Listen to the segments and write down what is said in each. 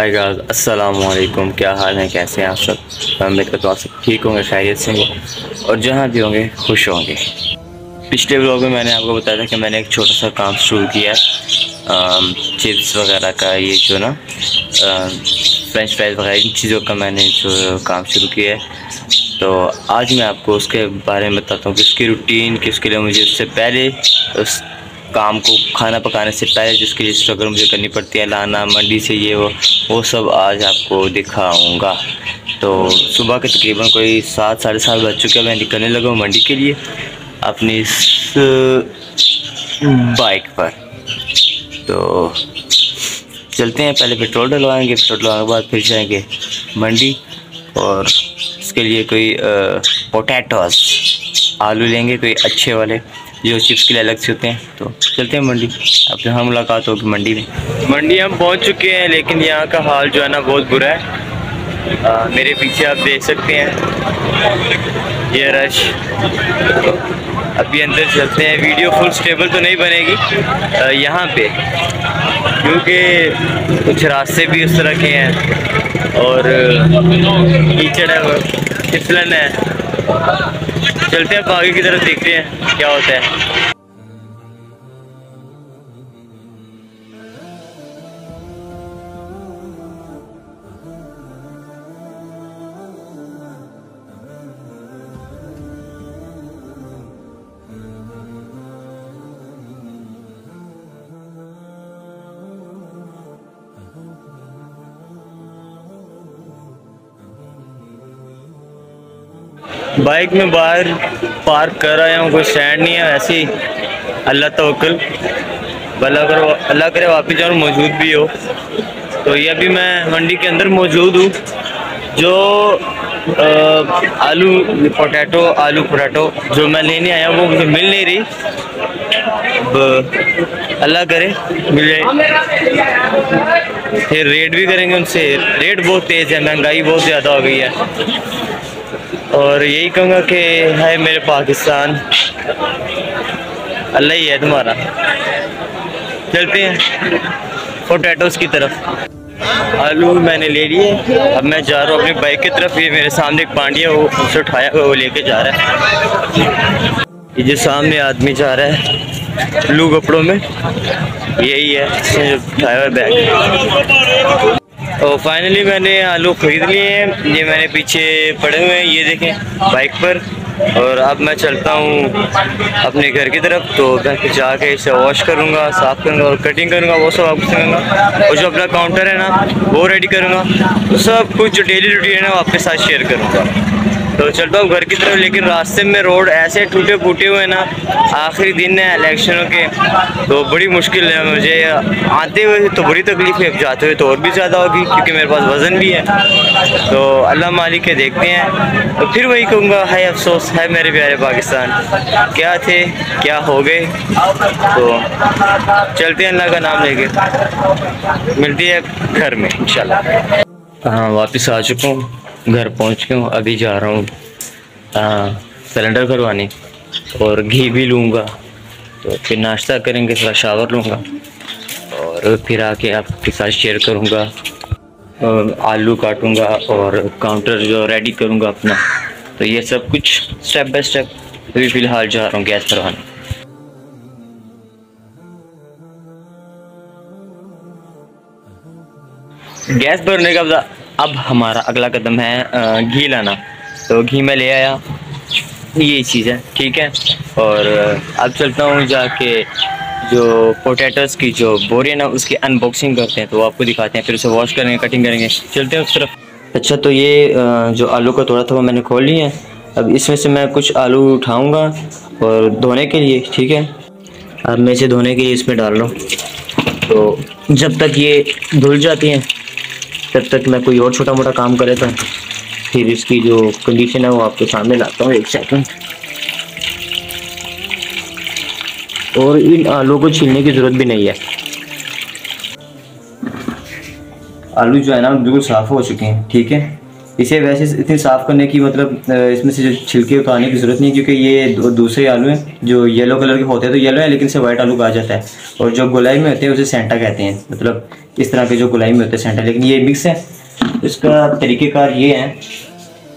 Hi guys क्या हाल है? कैसे हैं आप सब? मैं करता हूँ आप सब ठीक होंगे, खैरियत से होंगे और जहाँ भी होंगे, खुश होंगे। पिछले ब्लॉग में मैंने आपको बताया था कि मैंने एक छोटा सा काम शुरू किया चिप्स वगैरह का, ये जो ना फ्रेंच फ्राइज वगैरह, इन चीज़ों का मैंने जो काम शुरू किया है। तो आज मैं आपको उसके बारे में बताता हूँ कि उसकी रूटीन किसके लिए मुझे उससे पहले उस काम को खाना पकाने से पहले जिसके लिए स्ट्रगल मुझे करनी पड़ती है लाना मंडी से ये वो वो सब आज आपको दिखाऊँगा। तो सुबह के तकरीबन कोई सात साढ़े सात बज चुके हैं मैं निकलने लगा हूँ मंडी के लिए अपनी इस बाइक पर। तो चलते हैं पहले पेट्रोल डलवाएँगे पेट्रोल डलवाने के बाद फिर जाएँगे मंडी और इसके लिए कोई पोटैटोस आलू लेंगे कोई अच्छे वाले। जो चिप्स के लिए अलग से होते हैं। तो चलते हैं मंडी। अब जो हम मुलाकात होगी मंडी में। मंडी हम पहुँच चुके हैं लेकिन यहाँ का हाल जो है ना बहुत बुरा है। आ, मेरे पीछे आप देख सकते हैं। ये रश अभी अंदर चलते हैं। वीडियो फुल स्टेबल तो नहीं बनेगी। यहाँ पे। क्योंकि कुछ रास्ते भी उस तरह के हैं। और कीचड़ है है। चलते हैं आगे की तरफ़ देखते हैं क्या होता है। बाइक में बाहर पार्क कर आया हूँ कोई स्टैंड नहीं है ऐसे ही अल्लाह तवक्ल भला करो अल्लाह करे वापिस जाऊँ मौजूद भी हो। तो ये अभी मैं मंडी के अंदर मौजूद हूँ जो आ, आलू पोटैटो आलू पोटैटो जो मैं लेने आया वो मुझे मिल नहीं रही। अल्लाह करे मिल जाए। फिर रेट भी करेंगे उनसे। रेट बहुत तेज़ है महँगाई बहुत ज़्यादा हो गई है। और यही कहूँगा कि है मेरे पाकिस्तान। अल्लाह ही है तुम्हारा। चलते हैं पोटैटोस की तरफ़। आलू मैंने ले लिए, अब मैं जा रहा हूँ अपनी बाइक की तरफ़। ये मेरे सामने एक पांडिया, वो उसे उठाया हुआ वो लेके जा रहा है। ये जो सामने आदमी जा रहा है ब्लू कपड़ों में, यही है जो उठाया हुआ बैग तो फाइनली मैंने आलू ख़रीद लिए हैं। ये मैंने पीछे पड़े हुए हैं, ये देखें बाइक पर। और अब मैं चलता हूँ अपने घर की तरफ़। तो घर जाके इसे वॉश करूँगा, साफ़ करूँगा और कटिंग करूँगा, वो सब आपको करूँगा। और जो अपना काउंटर है ना, वो रेडी करूँगा। तो सब कुछ जो डेली रूटीन है वो आपके साथ शेयर करूँगा। तो चलता हूँ घर की तरफ़, लेकिन रास्ते में रोड ऐसे टूटे फूटे हुए ना, आखिरी दिन है इलेक्शनों के तो बड़ी मुश्किल है मुझे। आते हुए तो बड़ी तकलीफ़ है, जाते हुए तो और भी ज़्यादा होगी, क्योंकि मेरे पास वज़न भी है। तो अल्लाह मालिक के देखते हैं। तो फिर वही कहूँगा है अफसोस है मेरे प्यारे पाकिस्तान। क्या थे, क्या हो गए? तो चलते हैं अल्लाह का नाम लेके। मिलती है घर में, इंशाल्लाह। हाँ वापस आ चुका हूँ। घर पहुँच के हूँ, अभी जा रहा हूँ। सिलेंडर करवाने और घी भी लूँगा। तो फिर नाश्ता करेंगे, थोड़ा शावर लूँगा और फिर आके आपके साथ शेयर करूँगा। आलू काटूँगा और काउंटर जो रेडी करूँगा अपना। तो ये सब कुछ स्टेप बाय स्टेप अभी फ़िलहाल जा रहा हूँ गैस करवाने। गैस भरने का अब हमारा अगला कदम है घी लाना। तो घी में ले आया। ये चीज़ है, ठीक है? और अब चलता हूँ जाके जो पोटैटोस की जो बोरी है ना, उसकी अनबॉक्सिंग करते हैं। तो आपको दिखाते हैं, फिर उसे वॉश करेंगे कटिंग करेंगे। चलते हैं उस तरफ़। अच्छा तो ये जो आलू का तोड़ा था, वो मैंने खोल लिया है। अब इसमें से मैं कुछ आलू उठाऊँगा, और धोने के लिए, ठीक है? अब मैं इसे धोने के लिए इसमें डाल रहा हूँ। तो जब तक ये धुल जाती हैं तब तक मैं कोई और छोटा मोटा काम कर था फिर इसकी जो कंडीशन है वो आपके सामने लाता हूँ एक सेकंड और इन आलू को छीलने की ज़रूरत भी नहीं है। आलू जो है ना, बिल्कुल साफ़ हो चुके हैं, ठीक है? इसे वैसे इतनी साफ़ करने की मतलब इसमें से जो छिलके उतारने की ज़रूरत नहीं क्योंकि ये दूसरे आलू हैं। जो येलो कलर के होते हैं तो येलो है, लेकिन इसे वाइट आलू कहा जाता है। और जो गुलाई में होते हैं, उसे सेंटा कहते हैं। मतलब इस तरह के जो गुलाई में होते हैं सेंटा लेकिन ये मिक्स है। इसका तरीक़ेकार ये है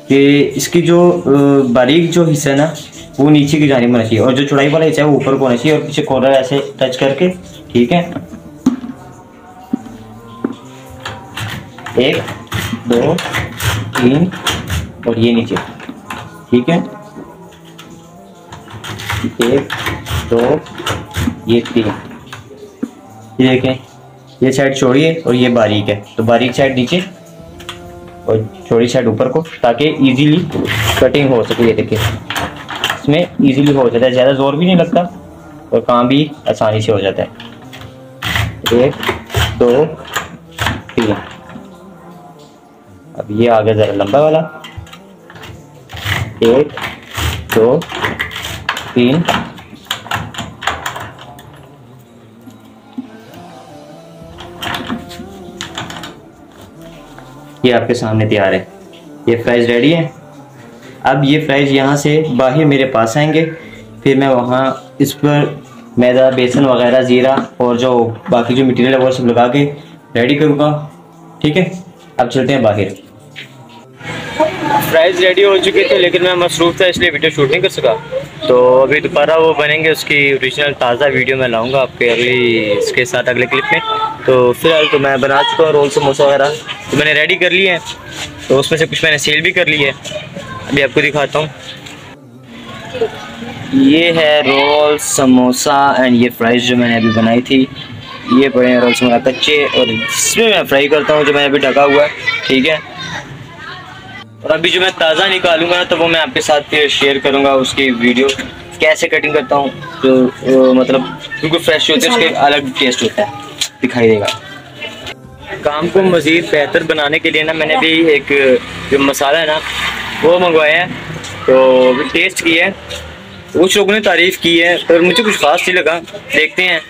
कि इसकी जो बारीक जो हिस्सा है ना, वो नीचे की जानी होना चाहिए। और जो चौड़ाई वाला हिस्सा है, वो ऊपर को होना चाहिए। और पीछे कॉर्नर ऐसे टच करके, ठीक है? एक, दो, तीन, और ये नीचे, ठीक है? एक, दो, ये तीन। ये देखें, ये साइड है और ये बारीक है। तो बारीक साइड नीचे और चौड़ी साइड ऊपर को, ताकि इजीली कटिंग हो सके, ये देखिए इसमें इजीली हो जाता है। ज़्यादा ज़ोर भी नहीं लगता और काम भी आसानी से हो जाता है। एक, दो, तीन। अब ये आ गया ज़रा लंबा वाला। एक, दो तीन। ये आपके सामने तैयार है। ये फ्राइज रेडी है। अब ये फ्राइज यहाँ से बाहर मेरे पास आएँगे। फिर मैं वहाँ इस पर मैदा, बेसन वगैरह, ज़ीरा और जो बाकी जो मटेरियल है वो सब लगा के रेडी करूँगा। ठीक है? अब चलते हैं बाहर। फ्राइज रेडी हो चुके थे, लेकिन मैं मसरूफ़ था, इसलिए वीडियो शूट नहीं कर सका। तो अभी दोबारा वो बनेंगे, उसकी ओरिजिनल ताज़ा वीडियो मैं लाऊँगा आपके अगली इसके साथ अगले क्लिप में। तो फ़िलहाल तो मैं बना चुका हूँ रोल समोसा वगैरह। तो मैंने रेडी कर लिए हैं। तो उसमें से कुछ मैंने सेल भी कर ली है। अभी आपको दिखाता हूँ। ये है रोल समोसा एंड ये फ्राइज जो मैंने अभी बनाई थी। ये पड़े हैं रोल समोसा कच्चे और इसमें मैं फ्राई करता हूँ जो मैंने अभी ढका हुआ है। ठीक है? और अभी जो मैं ताज़ा निकालूँगा ना तो वो मैं आपके साथ शेयर करूँगा उसकी वीडियो कैसे कटिंग करता हूँ तो मतलब क्योंकि फ्रेश होते हैं उसके अलग टेस्ट होता है दिखाई देगा। काम को मज़ीद बेहतर बनाने के लिए ना मैंने भी एक जो मसाला है ना वो मंगवाया है तो टेस्ट किया है। कुछ लोगों ने तारीफ़ की है पर मुझे कुछ ख़ास नहीं लगा। देखते हैं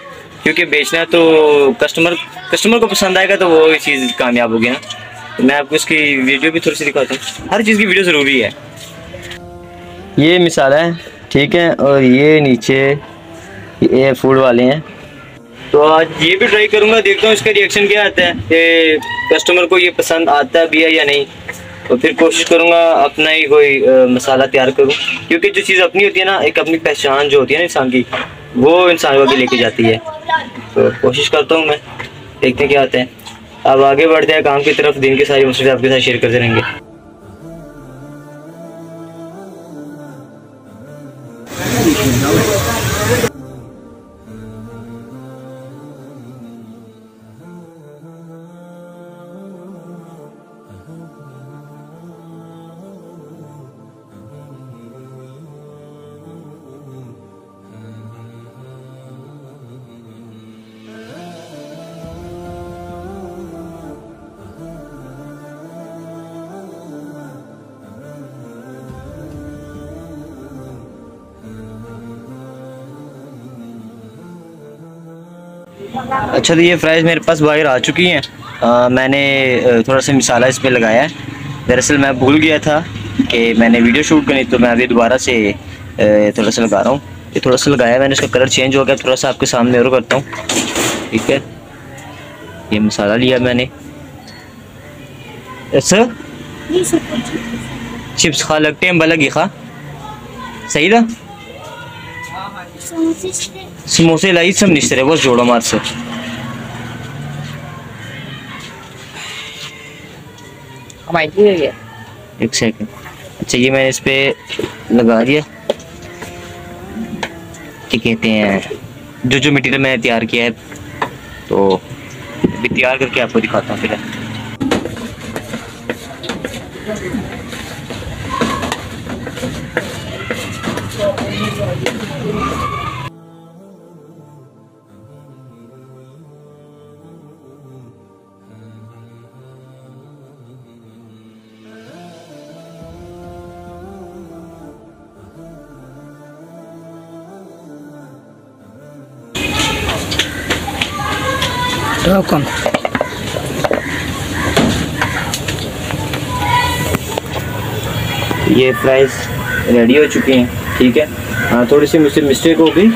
क्योंकि बेचना तो कस्टमर कस्टमर को पसंद आएगा तो वो चीज़ कामयाब होगी ना। मैं आपको इसकी वीडियो भी थोड़ी सी दिखाता हूँ। हर चीज़ की वीडियो ज़रूरी है। ये मिसाल है ठीक है और ये नीचे ये फ़ूड वाले हैं। तो आज ये भी ट्राई करूँगा देखता हूँ इसका रिएक्शन क्या आता है कि कस्टमर को ये पसंद आता भी है या नहीं। तो फिर कोशिश करूँगा अपना ही कोई आ, मसाला तैयार करूँ। क्योंकि जो चीज़ अपनी होती है ना एक अपनी पहचान जो होती है ना इंसान की वो इंसान को भी लेके जाती है। तो कोशिश करता हूँ मैं देखते क्या आता है। अब आगे बढ़ते हैं, काम की तरफ़, दिन की सारी मसले आपके साथ शेयर करते रहेंगे। अच्छा तो ये फ्राइज़ मेरे पास बाहर आ चुकी हैं। मैंने थोड़ा सा मिसाला इस पर लगाया है। दरअसल मैं भूल गया था कि मैंने वीडियो शूट करनी तो मैं अभी दोबारा से थोड़ा सा लगा रहा हूँ। ये थोड़ा सा लगाया मैंने इसका कलर चेंज हो गया थोड़ा सा आपके सामने और करता हूँ। ठीक है? ये मसाला लिया मैंने। सर चिप्स खा लगते हैं बलगी खा। सही था? समोसे लाई सब निश्चय बस जोड़ो मार से। एक सेकंड अच्छा ये मैंने इस पे लगा दिया। क्या कहते हैं? जो जो मटेरियल मैंने तैयार किया है तो अभी तैयार करके आपको दिखाता हूँ फिर। Welcome. ये फ्राइज रेडी हो चुके हैं ठीक है हाँ थोड़ी सी मुझसे मिस्टेक हो गई।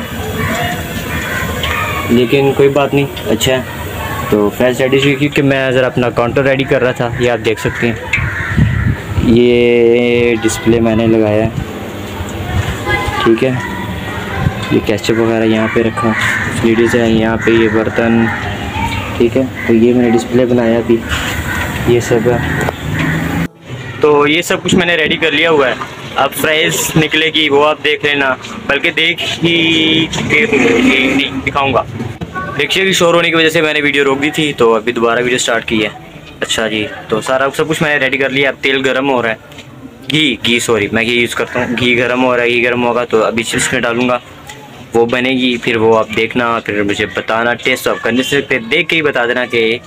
लेकिन कोई बात नहीं अच्छा है। तो फ्राइज रेडी क्योंकि मैं ज़रा अपना काउंटर रेडी कर रहा था, ये आप देख सकते हैं। ये डिस्प्ले मैंने लगाया है। ठीक है। ये कैचअप वगैरह यहाँ पे रखा। लेडीज़ है, यहाँ पे ये बर्तन। ठीक है। तो ये मैंने डिस्प्ले बनाया अभी। ये सब है। तो ये सब कुछ मैंने रेडी कर लिया हुआ है। अब फ्राइज निकलेगी, वो आप देख लेना। बल्कि देख ही दिखाऊँगा। रिक्शे की शोर होने की वजह से मैंने वीडियो रोक दी थी तो अभी दोबारा वीडियो स्टार्ट की है। अच्छा जी तो सारा सब कुछ मैंने रेडी कर लिया। अब तेल गर्म हो रहा है। घी घी सॉरी मैं घी यूज़ करता हूँ। घी गर्म हो रहा है, घी गर्म होगा तो अभी चिप्स में डालूँगा। वो बनेगी, फिर वो आप देखना, फिर मुझे बताना टेस्ट आप करने से देख के ही बता देना कि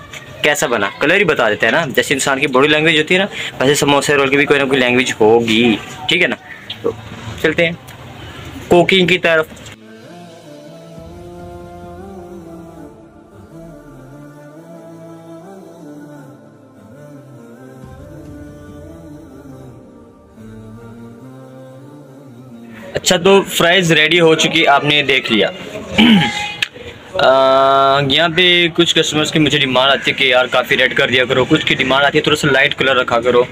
कैसा बना? कलर ही बता देते हैं ना। जैसे इंसान की बॉडी लैंग्वेज होती है ना, वैसे समोसे रोल की भी कोई ना कोई लैंग्वेज होगी। ठीक है ना? तो चलते हैं। कुकिंग की तरफ़। अच्छा तो फ्राइज़ रेडी हो चुकी, आपने देख लिया। यहाँ पे कुछ कस्टमर्स की मुझे डिमांड आती है कि यार काफ़ी रेड कर दिया करो। कुछ की डिमांड आती है, थोड़ा सा लाइट कलर रखा करो।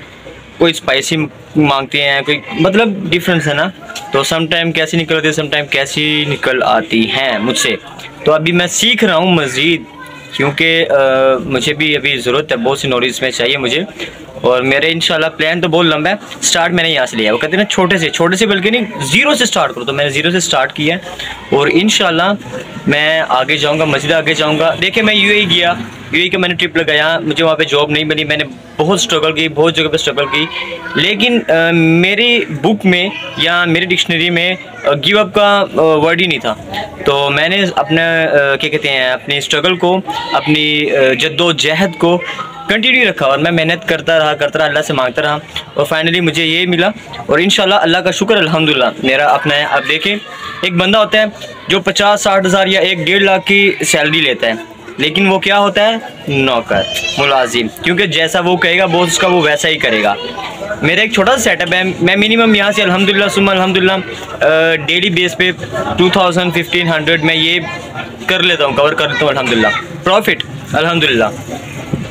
कोई स्पाइसी मांगते हैं, कोई मतलब डिफरेंस है ना? तो सम टाइम कैसी निकल आती है सम टाइम कैसी निकल आती हैं मुझसे। तो अभी मैं सीख रहा हूँ मज़ीद, क्योंकि मुझे भी अभी ज़रूरत है, बहुत सी नॉलेज में चाहिए मुझे। और मेरे इंशाल्लाह प्लान तो बहुत लंबा है। स्टार्ट मैंने यहाँ से लिया वो कहते हैं ना, छोटे से छोटे से बल्कि नहीं ज़ीरो से स्टार्ट करो। तो मैंने ज़ीरो से स्टार्ट किया है। और इन मैं आगे जाऊँगा, मस्जिद आगे जाऊँगा। देखिए, मैं यू गया। यू का मैंने ट्रिप लगाया। मुझे वहाँ पे जॉब नहीं बनी मैंने बहुत स्ट्रगल की, बहुत जगह पे स्ट्रगल की। लेकिन मेरी बुक में या मेरी डिक्शनरी में गिव अप का वर्ड ही नहीं था। तो मैंने अपने क्या कहते हैं, अपनी स्ट्रगल को, अपनी जद्दोजहद को कंटिन्यू रखा और मैं मेहनत करता रहा करता रहा, अल्लाह से माँगता रहा और फाइनली मुझे ये मिला और इन अल्लाह का शुक्र, अल्हम्दुलिल्लाह, मेरा अपना है। अब देखें, एक बंदा होता है जो पचास, साठ हज़ार या एक डेढ़ लाख की सैलरी लेता है, लेकिन वो क्या होता है? नौकर, मुलाजिम, क्योंकि जैसा वो कहेगा बोस उसका वो वैसा ही करेगा। मेरा एक छोटा सा सेटअप है, मैं मिनिमम यहाँ से अल्हम्दुलिल्लाह सुबह अल्हम्दुलिल्लाह डेली बेस पे 2000 1500 मैं ये कर लेता हूँ कवर कर लेता हूँ, अल्हम्दुलिल्लाह। प्रॉफिट अल्हम्दुलिल्लाह।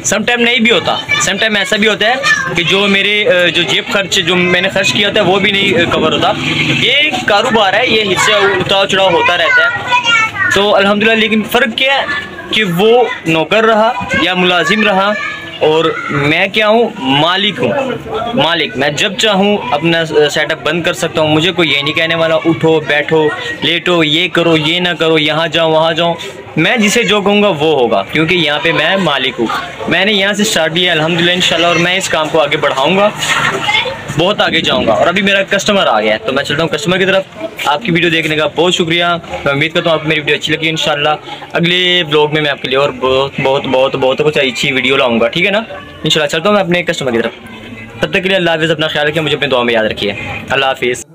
सम टाइम नहीं भी होता। सम टाइम ऐसा भी होता है कि जो मेरे जो जेब खर्च, जो मैंने खर्च किया था वो भी नहीं कवर होता। ये कारोबार है, ये हिस्से उतार चढ़ाव होता रहता है। तो अल्हम्दुलिल्लाह, लेकिन फ़र्क क्या है कि वो नौकर रहा या मुलाजिम रहा और मैं क्या हूँ, मालिक हूँ। मालिक, मैं जब चाहूँ अपना सेटअप बंद कर सकता हूँ, मुझे कोई ये नहीं कहने वाला, उठो, बैठो, लेटो, ये करो, ये ना करो, यहाँ जाओ, वहाँ जाओ। मैं जिसे जो कहूँगा वो होगा, क्योंकि यहाँ पे मैं मालिक हूँ। मैंने यहाँ से स्टार्ट किया अलहमदिल्ला इंशाल्लाह, और मैं इस काम को आगे बढ़ाऊँगा, बहुत आगे जाऊँगा। और अभी मेरा कस्टमर आ गया है तो मैं चलता हूँ कस्टमर की तरफ़। आपकी वीडियो देखने का बहुत शुक्रिया। मैं उम्मीद करता हूँ आपको मेरी वीडियो अच्छी लगी इन अगले ब्लॉग में मैं आपके लिए और बहुत बहुत बहुत बहुत कुछ अच्छी वीडियो लाऊँगा, ठीक है ना? इन चलता हूँ मैं अपने कस्टमर की तरफ़। तब तक के लिए अल्लाह हाफिज़, अपना ख्याल रखिए, मुझे अपने दुआ में याद रखिए। अल्लाह हाफिज़।